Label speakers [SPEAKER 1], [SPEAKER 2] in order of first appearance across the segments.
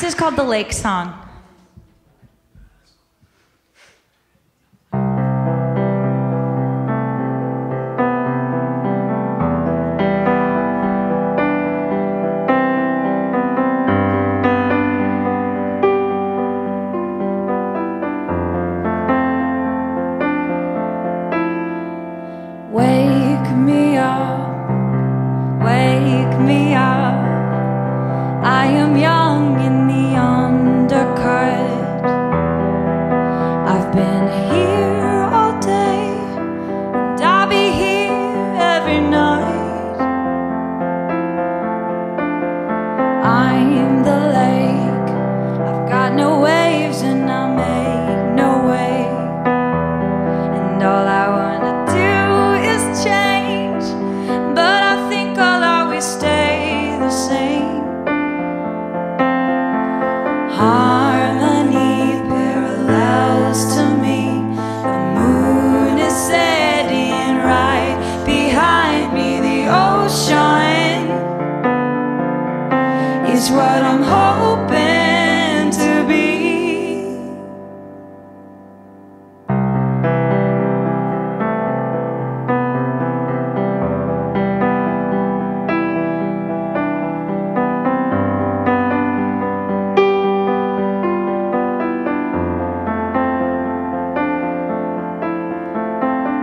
[SPEAKER 1] This is called the Lake Song.
[SPEAKER 2] I am young. open to be.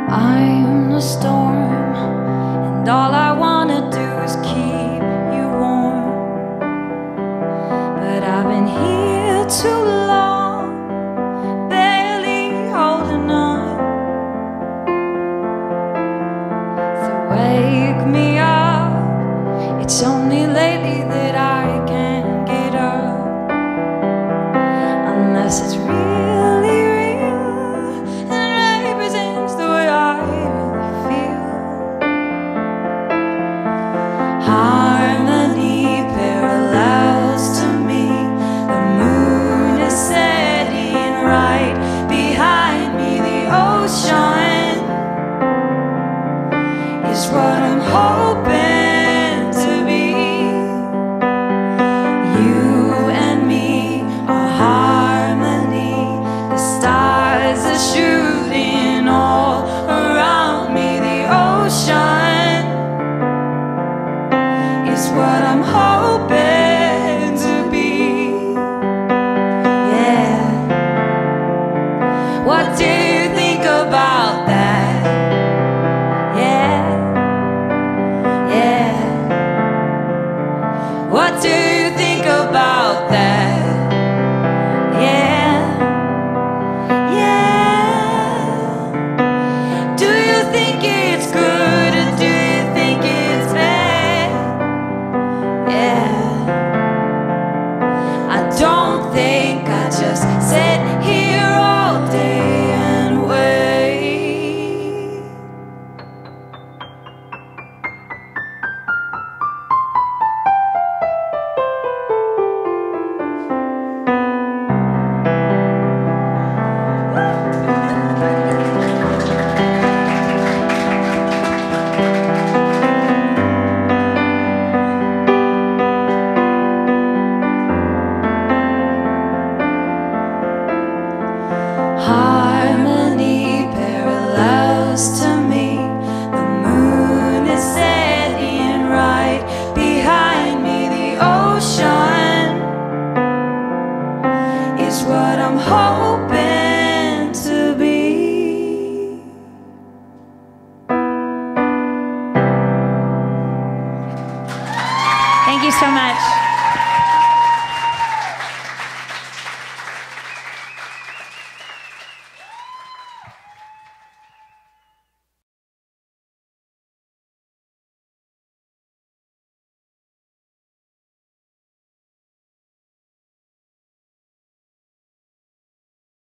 [SPEAKER 2] I'm the storm, and all I to what I'm hoping to be. You and me harmony. The stars are shooting all around me. The ocean is what I'm hoping. What do you think about that? think it's good.
[SPEAKER 1] Thank you so much.